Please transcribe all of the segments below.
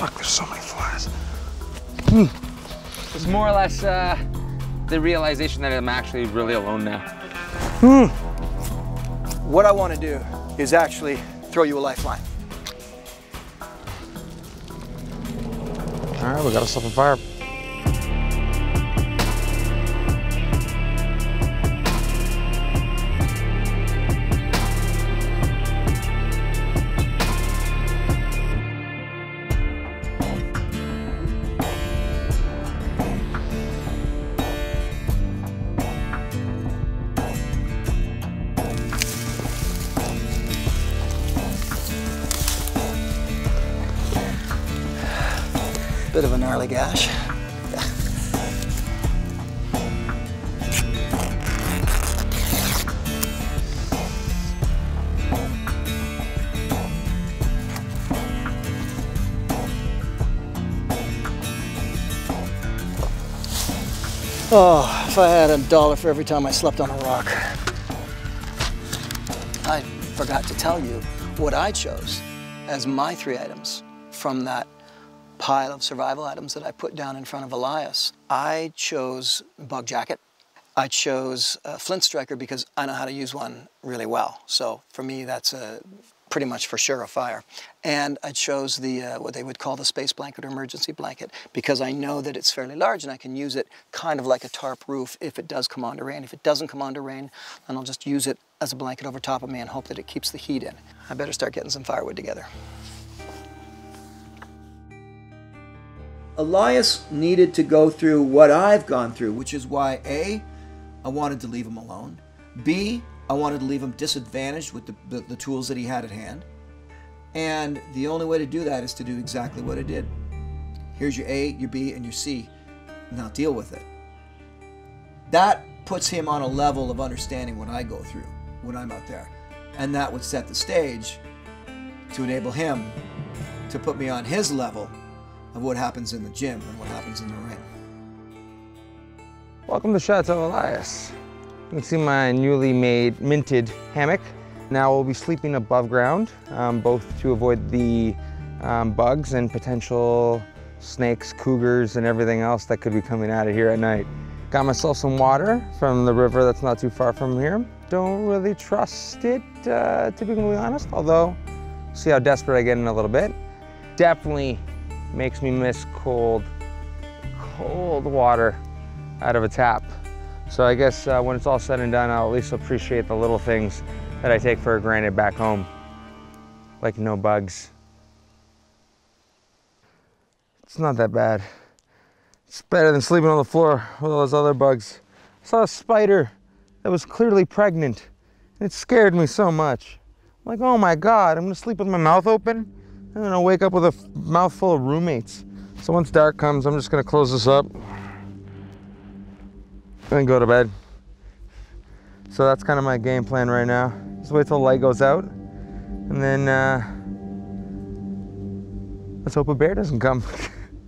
Fuck, there's so many flies. It's more or less uh, the realization that I'm actually really alone now. What I want to do is actually throw you a lifeline. All right, we got ourselves a fire. Bit of a gnarly gash. Oh, if I had a dollar for every time I slept on a rock. I forgot to tell you what I chose as my three items from that pile of survival items that I put down in front of Elias. I chose bug jacket. I chose a flint striker because I know how to use one really well. So for me, that's a pretty much for sure a fire. And I chose the uh, what they would call the space blanket or emergency blanket because I know that it's fairly large and I can use it kind of like a tarp roof if it does come on to rain. If it doesn't come on to rain, then I'll just use it as a blanket over top of me and hope that it keeps the heat in. I better start getting some firewood together. Elias needed to go through what I've gone through, which is why A, I wanted to leave him alone. B, I wanted to leave him disadvantaged with the, the, the tools that he had at hand. And the only way to do that is to do exactly what I did. Here's your A, your B, and your C. Now deal with it. That puts him on a level of understanding what I go through when I'm out there. And that would set the stage to enable him to put me on his level of what happens in the gym and what happens in the ring. Welcome to Chateau Elias. You can see my newly made minted hammock. Now we'll be sleeping above ground, um, both to avoid the um, bugs and potential snakes, cougars, and everything else that could be coming out of here at night. Got myself some water from the river that's not too far from here. Don't really trust it, uh, to be completely honest, although see how desperate I get in a little bit. Definitely makes me miss cold, cold water out of a tap. So I guess uh, when it's all said and done, I'll at least appreciate the little things that I take for granted back home, like no bugs. It's not that bad. It's better than sleeping on the floor with all those other bugs. I saw a spider that was clearly pregnant. It scared me so much. I'm like, oh my God, I'm gonna sleep with my mouth open and then I'll wake up with a mouthful of roommates. So once dark comes, I'm just gonna close this up and go to bed. So that's kind of my game plan right now. Just wait till the light goes out and then uh, let's hope a bear doesn't come.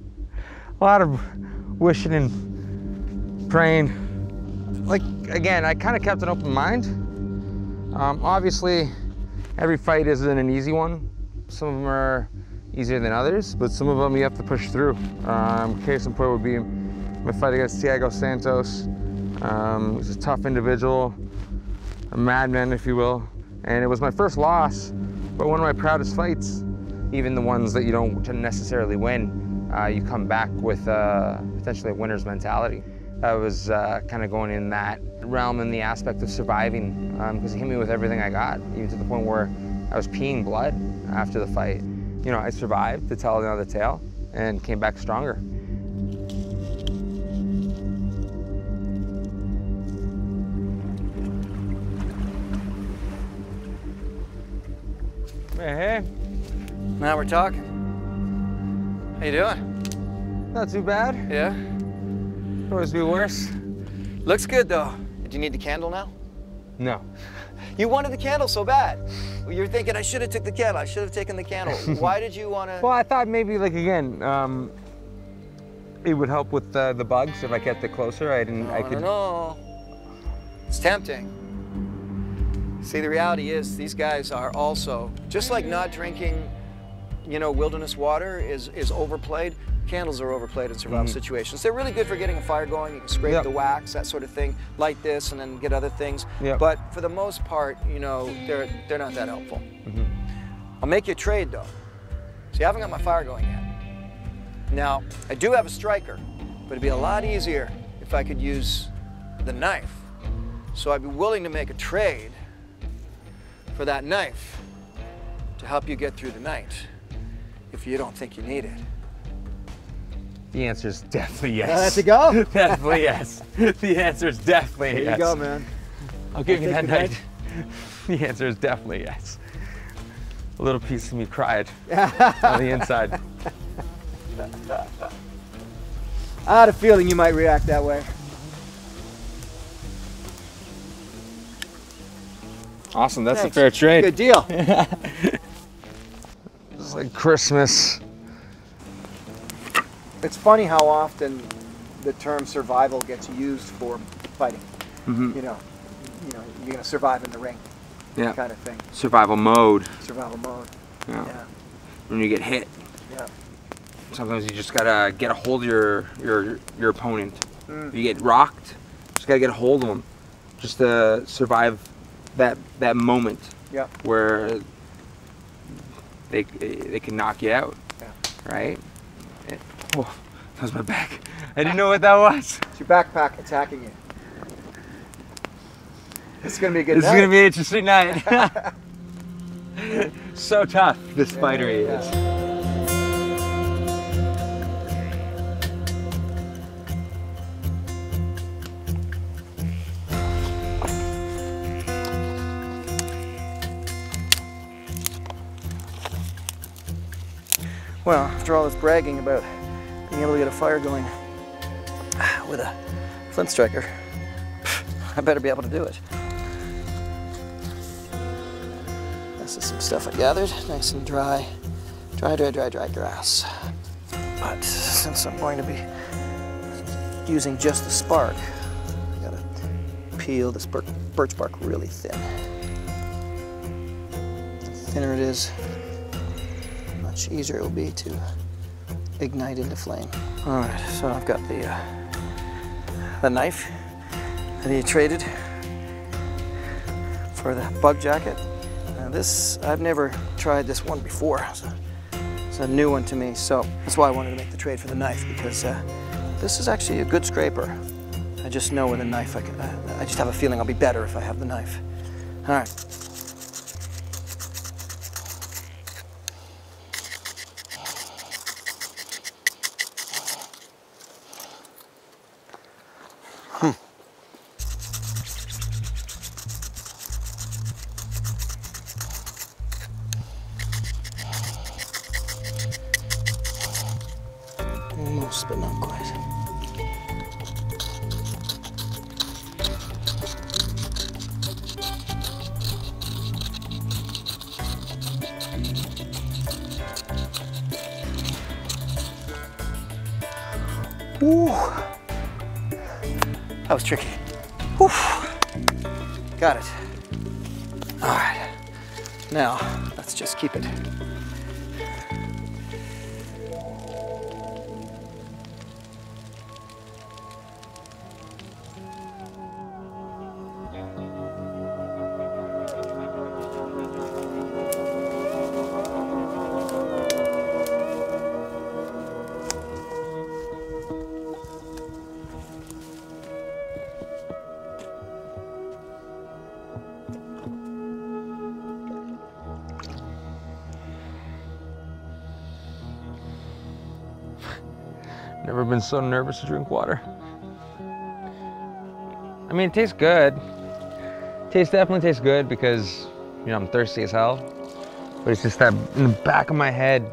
a lot of wishing and praying. Like, again, I kind of kept an open mind. Um, obviously, every fight isn't an easy one. Some of them are easier than others, but some of them you have to push through. Um, case in point would be my fight against Thiago Santos. Um, he's a tough individual, a madman, if you will. And it was my first loss, but one of my proudest fights. Even the ones that you don't necessarily win, uh, you come back with uh, potentially a winner's mentality. I was uh, kind of going in that realm in the aspect of surviving because um, he hit me with everything I got, even to the point where I was peeing blood after the fight. You know, I survived to tell another tale and came back stronger. Hey, hey. Now we're talking. How you doing? Not too bad. Yeah. Could always be worse. Looks good though. Do you need the candle now? No. You wanted the candle so bad. You're thinking I should have took the candle. I should have taken the candle. Why did you want to? Well, I thought maybe like again, um, it would help with uh, the bugs if I kept it closer. I didn't. No, I could. no, no. It's tempting. See, the reality is these guys are also just like not drinking you know, wilderness water is, is overplayed. Candles are overplayed in survival situations. They're really good for getting a fire going. You can scrape Yep. the wax, that sort of thing. Light this and then get other things. Yep. But for the most part, you know, they're they're not that helpful. Mm-hmm. I'll make you a trade though. See, I haven't got my fire going yet. Now, I do have a striker, but it'd be a lot easier if I could use the knife. So I'd be willing to make a trade for that knife to help you get through the night if you don't think you need it. The answer is definitely yes. That's a go? definitely yes. The answer is definitely yes. There you go, man. I'll give you that night. The answer is definitely yes. A little piece of me cried on the inside. I had a feeling you might react that way. Awesome, that's Thanks. a fair trade. Good deal. It's like Christmas. It's funny how often the term survival gets used for fighting. Mhm. You know, you know, you're gonna survive in the ring, Yeah. kind of thing. Survival mode. Survival mode. Yeah. Yeah. When you get hit, Yeah. sometimes you just gotta get a hold of your your your opponent. Mm. You get rocked, just gotta get a hold of them, just to survive that that moment Yeah. where they they can knock you out, Yeah. right? Oh, that was my back. I didn't know what that was. It's your backpack attacking you. It's gonna be a good This is gonna be an interesting night. so tough, this fighter he yeah. is. Well, after all this bragging about able to get a fire going with a flint striker, I better be able to do it. This is some stuff I gathered, nice and dry. Dry, dry, dry, dry grass. But since I'm going to be using just the spark, I gotta peel this bir- birch bark really thin. The thinner it is, much easier it will be to ignite into flame. All right, so I've got the uh, the knife that he traded for the bug jacket. Now this, I've never tried this one before. So it's a new one to me, so that's why I wanted to make the trade for the knife because uh, this is actually a good scraper. I just know with a knife, I, can, I just have a feeling I'll be better if I have the knife. All right. Ooh. That was tricky. Whew. Got it. All right. Now, let's just keep it. Never been so nervous to drink water. I mean, it tastes good. Tastes definitely tastes good because you know I'm thirsty as hell. But it's just that in the back of my head,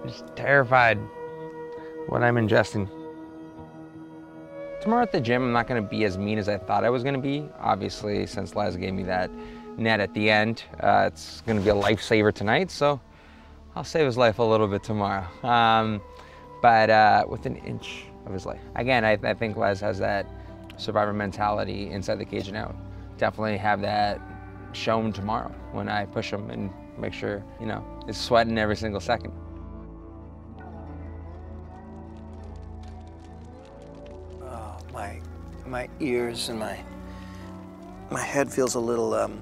I'm just terrified what I'm ingesting. Tomorrow at the gym, I'm not gonna be as mean as I thought I was gonna be. Obviously, since Liza gave me that net at the end, uh, it's gonna be a lifesaver tonight. So I'll save his life a little bit tomorrow. Um, but uh, with an inch of his life. Again, I, I think Les has that survivor mentality inside the cage and out. Definitely have that shown tomorrow when I push him and make sure, you know, it's sweating every single second. Oh, my, my ears and my, my head feels a little, um,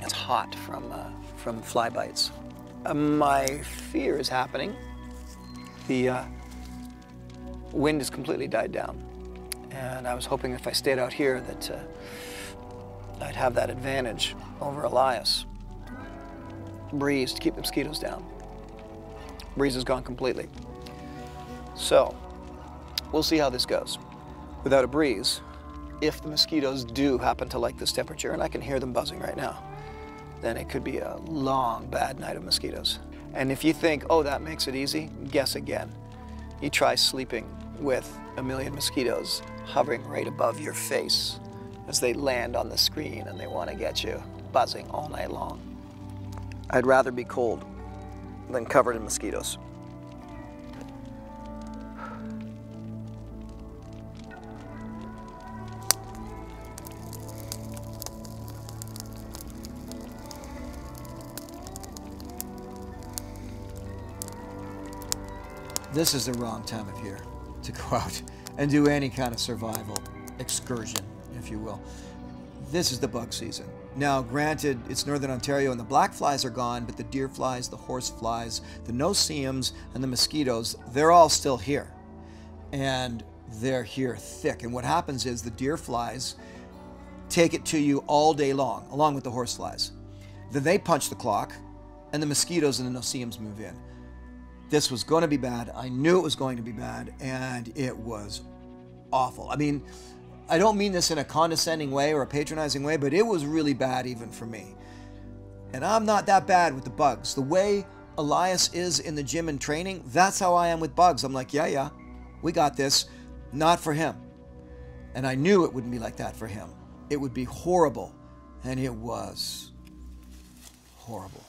it's hot from, uh, from fly bites. Uh, my fear is happening. The uh, wind has completely died down. And I was hoping if I stayed out here that uh, I'd have that advantage over Elias. Breeze to keep the mosquitoes down. Breeze is gone completely. So, we'll see how this goes. Without a breeze, if the mosquitoes do happen to like this temperature, and I can hear them buzzing right now, then it could be a long, bad night of mosquitoes. And if you think, oh, that makes it easy, guess again. You try sleeping with a million mosquitoes hovering right above your face as they land on the screen and they want to get you buzzing all night long. I'd rather be cold than covered in mosquitoes. This is the wrong time of year to go out and do any kind of survival excursion, if you will. This is the bug season. Now, granted, it's northern Ontario and the black flies are gone, but the deer flies, the horse flies, the no-see-ums, and the mosquitoes, they're all still here. And they're here thick. And what happens is the deer flies take it to you all day long, along with the horse flies. Then they punch the clock, and the mosquitoes and the no-see-ums move in. This was going to be bad. I knew it was going to be bad, and it was awful. I mean, I don't mean this in a condescending way or a patronizing way, but it was really bad even for me. And I'm not that bad with the bugs. The way Elias is in the gym and training, that's how I am with bugs. I'm like, yeah, yeah, we got this. Not for him. And I knew it wouldn't be like that for him. It would be horrible. And it was horrible.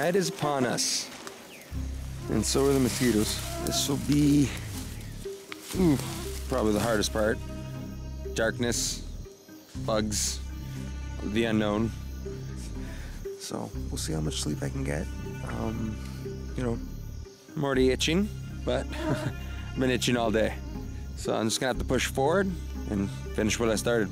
Night is upon us. And so are the mosquitoes. This will be ooh, probably the hardest part. Darkness, bugs, the unknown. So we'll see how much sleep I can get. Um, you know, I'm already itching, but I've been itching all day. So I'm just gonna have to push forward and finish what I started.